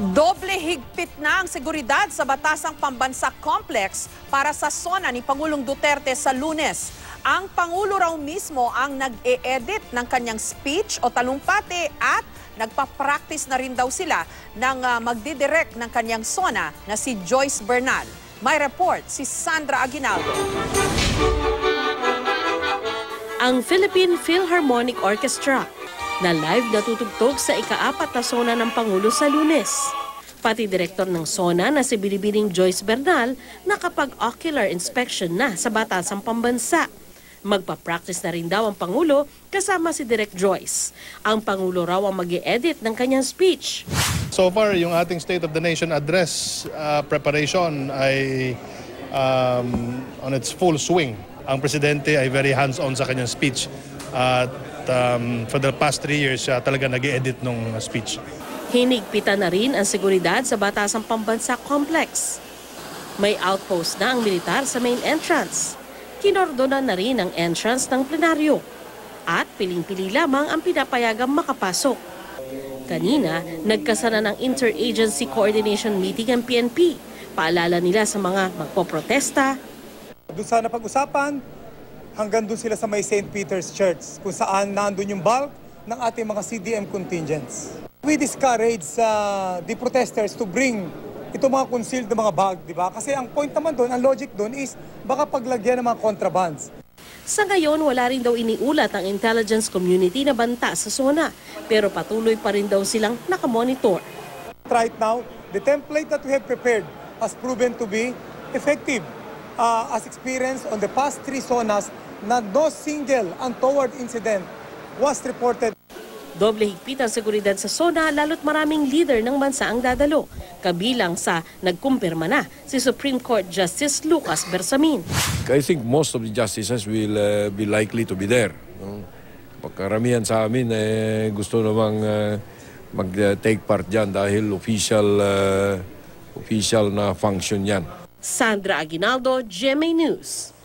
Doble higpit na ang seguridad sa Batasang Pambansa Complex para sa sona ni Pangulong Duterte sa lunes. Ang Pangulo raw mismo ang nag-e-edit ng kanyang speech o talumpati at nagpa-practice na rin daw sila ng uh, magdidirect ng kanyang sona na si Joyce Bernal. May report si Sandra Aguinaldo. Ang Philippine Philharmonic Orchestra na live natutugtog sa ikaapat na sona ng Pangulo sa lunes. Pati direktor ng SONA na si Binibining Joyce Bernal nakapag-ocular inspection na sa Batasang Pambansa. Magpa-practice na rin daw ang Pangulo kasama si Direk Joyce. Ang Pangulo raw ang mag edit ng kanyang speech. So far, yung ating State of the Nation address uh, preparation ay um, on its full swing. Ang presidente ay very hands-on sa kanyang speech. At um, for the past three years, siya talaga nag edit ng speech. Hinigpitan na rin ang seguridad sa Batasang Pambansa Complex. May outpost na ang militar sa main entrance. Kinordonan na rin ang entrance ng plenaryo. At piling-pili lamang ang pinapayagang makapasok. Kanina, nagkasana ng Interagency Coordination Meeting ang PNP. Paalala nila sa mga magpoprotesta, Doon sana pag-usapan, hanggang doon sila sa may St. Peter's Church, kung saan nandun yung bulk ng ating mga CDM contingents. We discourage uh, the protesters to bring ito mga concealed na mga bag, di ba? Kasi ang point naman doon, ang logic doon is baka paglagyan ng mga contrabands. Sa ngayon, wala rin daw iniulat ang intelligence community na banta sa zona. Pero patuloy pa rin daw silang nakamonitor. Right now, the template that we have prepared has proven to be effective. Uh, as experienced on the past three zonas na no single untoward incident was reported. Doble higpit ang seguridad sa zona lalo't maraming leader ng bansa ang dadalo. Kabilang sa nagkumpirma na si Supreme Court Justice Lucas Bersamin. I think most of the justices will uh, be likely to be there. No? Pagkaramihan sa amin eh, gusto namang uh, mag-take part dyan dahil official, uh, official na function yan. Sandra Aguinaldo, GMA News.